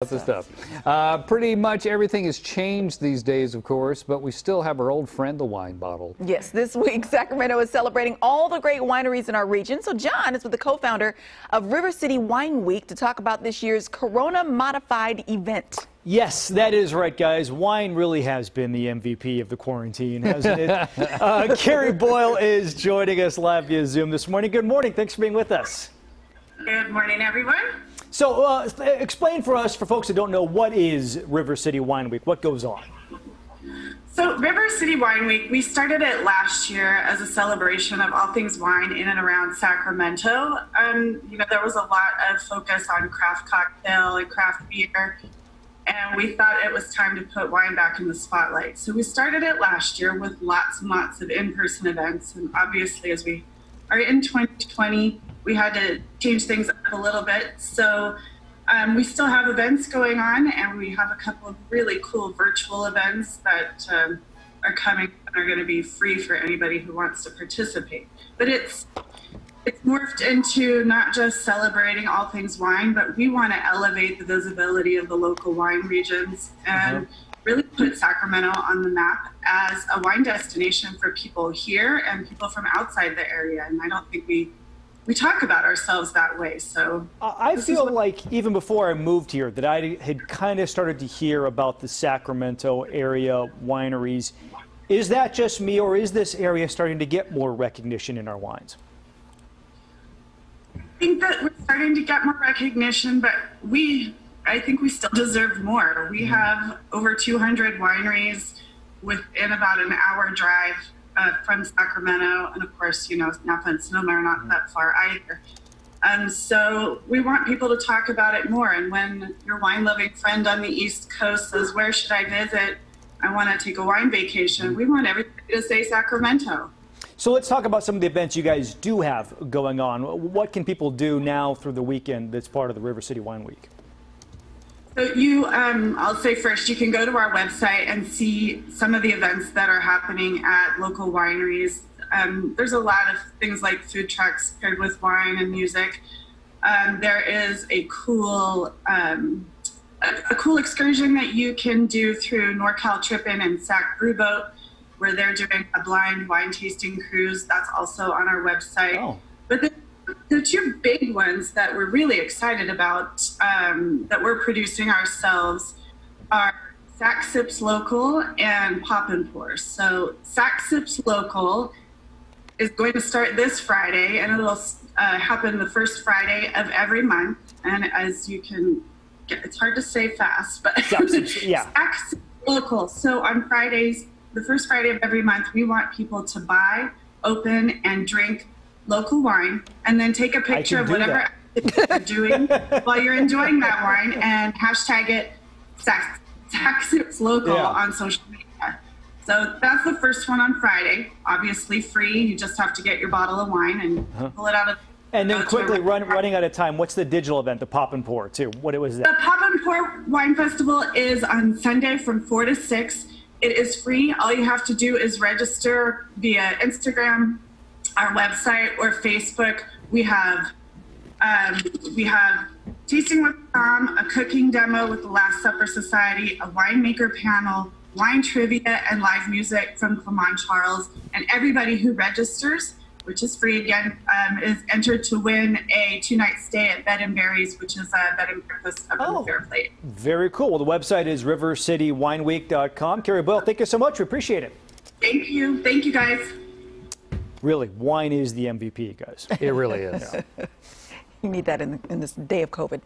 Lots of stuff. Uh, pretty much everything has changed these days, of course, but we still have our old friend, the wine bottle. Yes, this week Sacramento is celebrating all the great wineries in our region. So John is with the co-founder of River City Wine Week to talk about this year's Corona modified event. Yes, that is right, guys. Wine really has been the MVP of the quarantine, hasn't it? uh, Carrie Boyle is joining us live via Zoom this morning. Good morning. Thanks for being with us. Good morning, everyone. So, uh, explain for us, for folks that don't know, what is River City Wine Week? What goes on? So, River City Wine Week, we started it last year as a celebration of all things wine in and around Sacramento. Um, you know, there was a lot of focus on craft cocktail and craft beer, and we thought it was time to put wine back in the spotlight. So, we started it last year with lots and lots of in person events, and obviously, as we are in 2020, we had to change things up a little bit. So um, we still have events going on, and we have a couple of really cool virtual events that um, are coming and are going to be free for anybody who wants to participate. But it's it's morphed into not just celebrating all things wine, but we want to elevate the visibility of the local wine regions and uh-huh. really put Sacramento on the map as a wine destination for people here and people from outside the area. And I don't think we we talk about ourselves that way. So I feel like even before I moved here that I had kind of started to hear about the Sacramento area wineries. Is that just me, or is this area starting to get more recognition in our wines? I think that we're starting to get more recognition, but we, I think we still deserve more. We mm-hmm. have over 200 wineries within about an hour drive uh, from Sacramento, and of course, you know, Napa and Sonoma are not that far either. Um, so we want people to talk about it more. And when your wine loving friend on the East Coast says, Where should I visit? I want to take a wine vacation. We want everybody to say Sacramento. So let's talk about some of the events you guys do have going on. What can people do now through the weekend that's part of the River City Wine Week? So you, um, I'll say first, you can go to our website and see some of the events that are happening at local wineries. Um, there's a lot of things like food trucks paired with wine and music. Um, there is a cool, um, a, a, cool excursion that you can do through NorCal Trippin and Sac Brew Boat, where they're doing a blind wine tasting cruise. That's also on our website. Oh. But the two big ones that we're really excited about um, that we're producing ourselves are Sac Sips Local and Pop and Pour. So Sac Sips Local is going to start this Friday, and it'll uh, happen the first Friday of every month. And as you can get, it's hard to say fast, but yeah. Sac Sips Local. So on Fridays, the first Friday of every month, we want people to buy, open, and drink local wine, and then take a picture of whatever you're doing while you're enjoying that wine and hashtag it Sac Local yeah. on social media. So that's the first one on Friday. Obviously free. You just have to get your bottle of wine and huh. pull it out of. And then quickly, run, running out of time, what's the digital event, the Pop and Pour, too? What it was that? The Pop and Pour Wine Festival is on Sunday from 4 to 6. It is free. All you have to do is register via Instagram, our website or Facebook, we have um, we have tasting with Tom, a cooking demo with the Last Supper Society, a winemaker panel, wine trivia, and live music from Clement Charles. And everybody who registers, which is free again, um, is entered to win a two-night stay at Bed and Berries, which is a bed and breakfast up oh, Fair Play. Very cool. Well, the website is rivercitywineweek.com. Carrie Boyle, thank you so much. We appreciate it. Thank you. Thank you, guys. Really, wine is the MVP, guys. It really is. you need that in, in this day of COVID.